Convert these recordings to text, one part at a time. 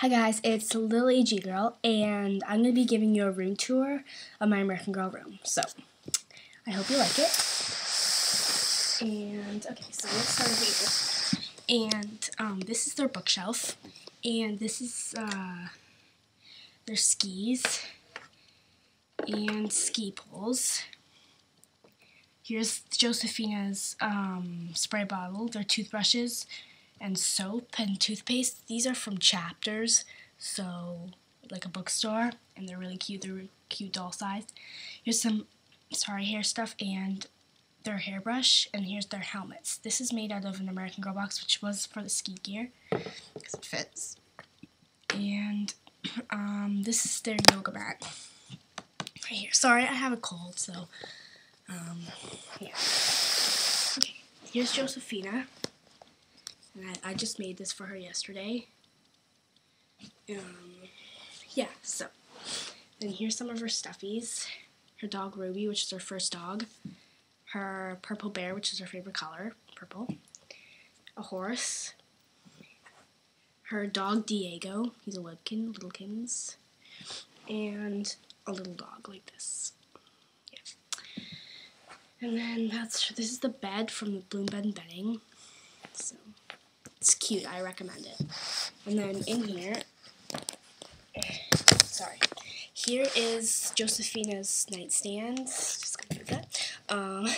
Hi guys, it's Lil AG Girl, and I'm to be giving you a room tour of my American Girl room. So, I hope you like it. And, okay, so let's start here. And, um, this is their bookshelf. And this is, uh, their skis. And ski poles. Here's Josephina's, um, spray bottle, their toothbrushes, and soap and toothpaste. These are from Chapters, so like a bookstore, and they're really cute. They're cute doll size. Here's some, sorry, hair stuff and their hairbrush, and here's their helmets. This is made out of an American Girl box, which was for the ski gear because it fits. And um, this is their yoga mat right here. Sorry, I have a cold, so um, yeah. Okay, here's Josephina. I, I just made this for her yesterday. Um, yeah, so. Then here's some of her stuffies. Her dog Ruby, which is her first dog. Her purple bear, which is her favorite color, purple. A horse. Her dog Diego, he's a Webkin, Littlekins. And a little dog like this. And then that's this is the bed from the Bloom Bed Bedding. So it's cute. I recommend it. And then in here, sorry, here is Josephina's nightstand. Just gonna move that. Um,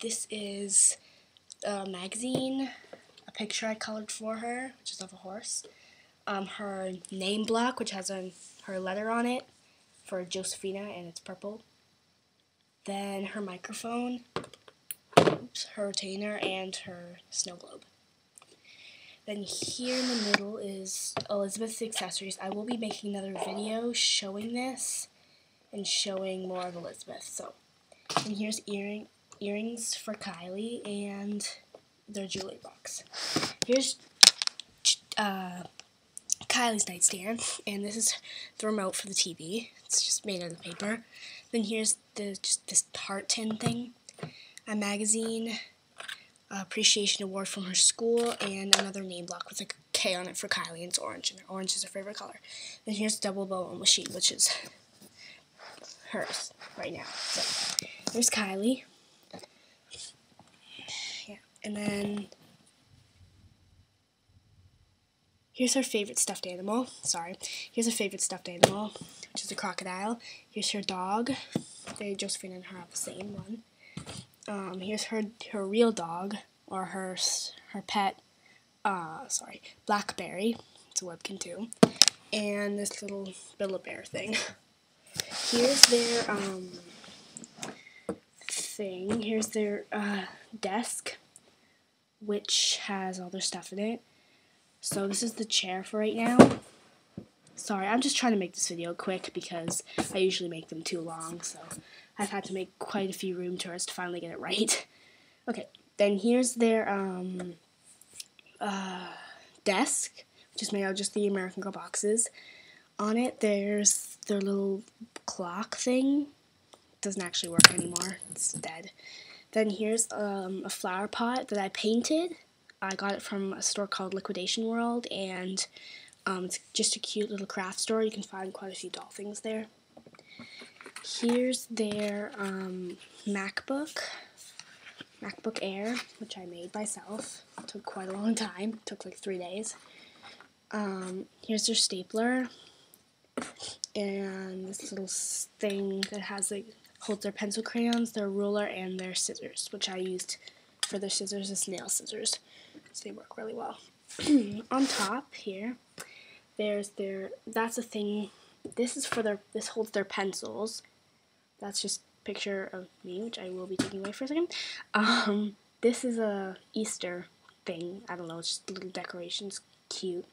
this is a magazine, a picture I colored for her, which is of a horse. Um, her name block, which has a, her letter on it for Josephina, and it's purple. Then her microphone, oops, her retainer, and her snow globe. Then here in the middle is Elizabeth's accessories. I will be making another video showing this and showing more of Elizabeth. So, and here's earring earrings for Kylie and their jewelry box. Here's uh, Kylie's nightstand, and this is the remote for the TV. It's just made out of paper. Then here's the just this heart tin thing, a magazine, appreciation award from her school, and another name block with a K on it for Kylie, and it's orange, and orange is her favorite color. Then here's double bubble machine, which is hers right now. So there's Kylie. Yeah, and then here's her favorite stuffed animal. Sorry, here's her favorite stuffed animal, which is a crocodile. Here's her dog. They Josephine and her have the same one. Um, here's her her real dog or her her pet. Uh, sorry, Blackberry. It's a Webkin too, and this little Build-A-Bear thing. Here's their um thing. Here's their uh, desk, which has all their stuff in it. So this is the chair for right now. Sorry, I'm just trying to make this video quick because I usually make them too long, so I've had to make quite a few room tours to finally get it right. Okay, then here's their um, uh, desk, which is made out of just the American Girl boxes. On it, there's their little clock thing. It doesn't actually work anymore. It's dead. Then here's um, a flower pot that I painted. I got it from a store called Liquidation World, and um, it's just a cute little craft store. You can find quite a few doll things there. Here's their um, MacBook, MacBook Air, which I made myself. It took quite a long time. It took like three days. Um, here's their stapler, and this little thing that has like holds their pencil crayons, their ruler, and their scissors, which I used for their scissors as nail scissors. So they work really well. On top here, there's their, that's a thing, this is for their, this holds their pencils. That's just picture of me, which I will be taking away for a second. Um, this is a Easter thing. I don't know, it's just little decorations, cute.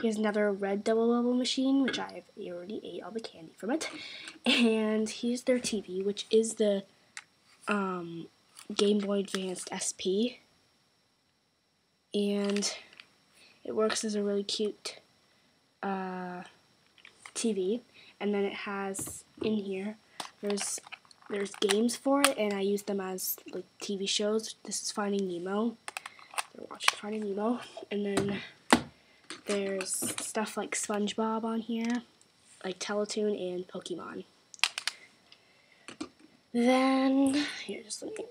Here's another red double bubble machine, which I've already ate all the candy from it. And here's their TV, which is the um, Game Boy Advanced SP. And it works as a really cute uh, TV. And then it has in here, there's there's games for it, and I use them as like TV shows. This is Finding Nemo. They're watching Finding Nemo, and then there's stuff like SpongeBob on here, like Teletoon and Pokemon. Then, here, just let me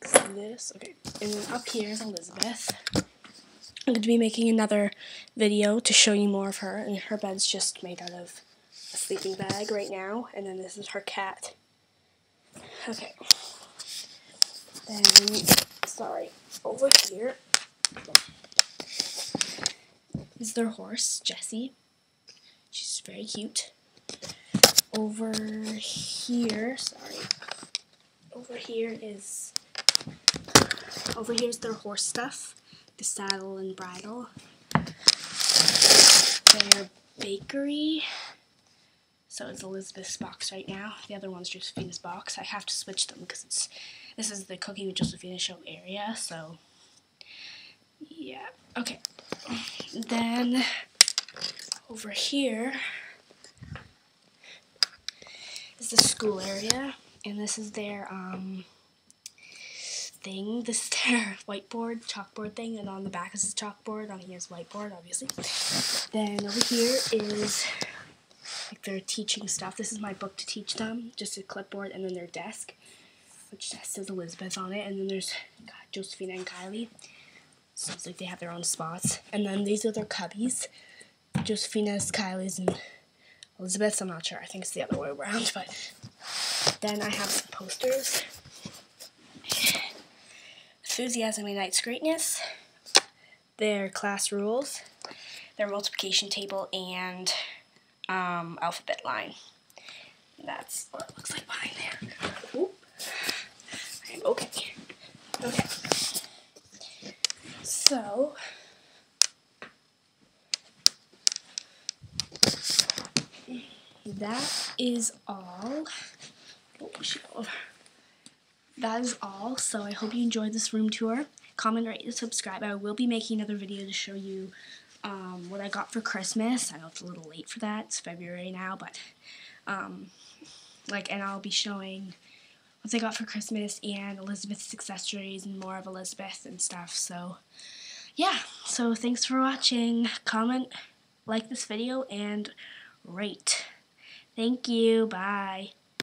fix this. Okay, and then up here is Elizabeth. I'm going to be making another video to show you more of her, and her bed's just made out of a sleeping bag right now, and then this is her cat. Okay. Then, sorry, over here is their horse, Jessie. She's very cute. Over here, sorry, over here is, over here is their horse stuff, the saddle and bridle. Their bakery, so it's Elizabeth's box right now. The other one's Josephina's box. I have to switch them because it's this is the Cooking with Josephina show area, so yeah. Okay. Then over here is the school area, and this is their um thing. This whiteboard, chalkboard thing, and on the back is the chalkboard. On here is whiteboard, obviously. Then over here is like their teaching stuff. This is my book to teach them, just a clipboard, and then their desk, which says Elizabeth on it, and then there's God, Josephina and Kylie. It's like they have their own spots. And then these are their cubbies. Josephina's, Kylie's, and Elizabeth's. I'm not sure. I think it's the other way around. But then I have some posters. Enthusiasm Unites Greatness. Their class rules. Their multiplication table and um, alphabet line. That's what it looks like behind there. Oop. I'm okay. Okay. So, that is all. Oh, that is all. So I hope you enjoyed this room tour. Comment, rate, and subscribe. I will be making another video to show you um, what I got for Christmas. I know it's a little late for that. It's February now, but um, like, and I'll be showing what I got for Christmas and Elizabeth's accessories and more of Elizabeth and stuff. So, yeah. So thanks for watching. Comment, like this video, and rate. Thank you. Bye.